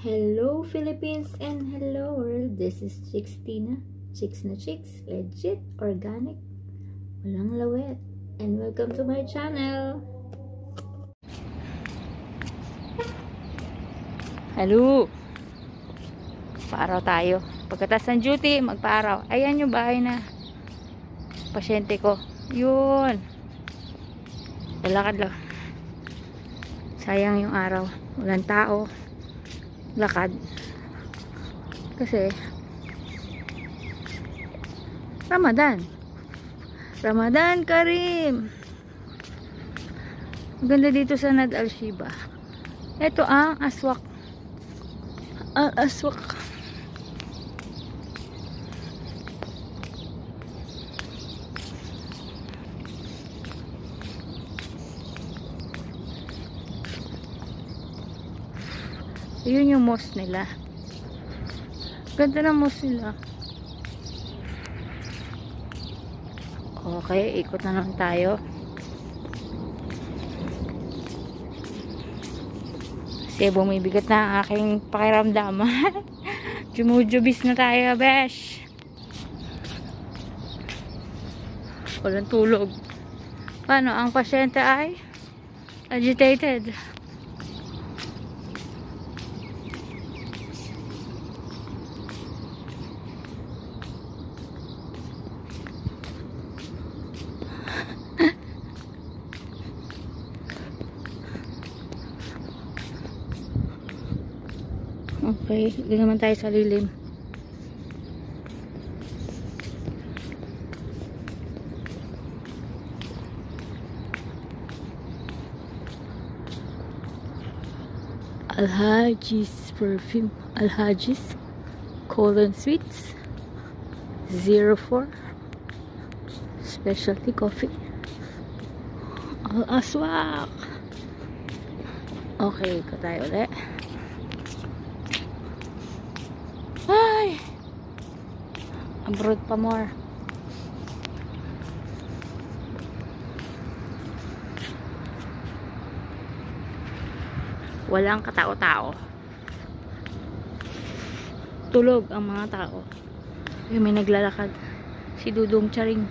Hello Philippines and hello world. This is Chicks Tina. Chicks na chicks, legit, organic, walang lawet. And welcome to my channel. Hello. Paaraw tayo. Pagkatas ng duty, magpaaraw. Ayan yung bahay na pasyente ko. Yun. Lalakad lang. Sayang yung araw. Walang tao lakad. Kasi Ramadan. Ramadan Karim! Ganda dito sa Nad Al-Shiba ito ang aswak. Ang aswak Yun yung mosque nila. Ganda ng mosque nila. Okay, ikot na naman tayo. Kasi bumibigat na ang aking pakiramdaman. Jumujubis na tayo, besh. Walang tulog. Paano? Ang pasyente ay agitated. Okay, hindi naman tayo sa lilim. Alhaji's perfume. Alhaji's colon sweets. 04 specialty coffee. Al aswak. Okay, ko tayo ulit. Ay! Abroad pa more. Walang katao-tao. Tulog ang mga tao. Ay, may naglalakad. Si Dudong Charing.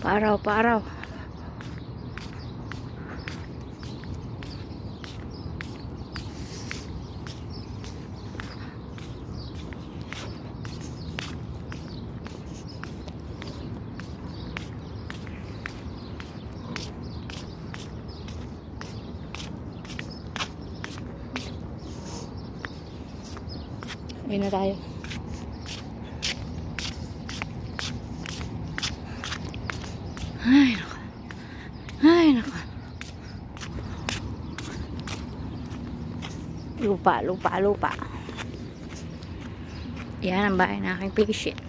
Paraw, paraw. Uwi na tayo. Ay, nako. Ay, nako. Lupa, lupa, lupa. Yan ang bahay ng aking patient.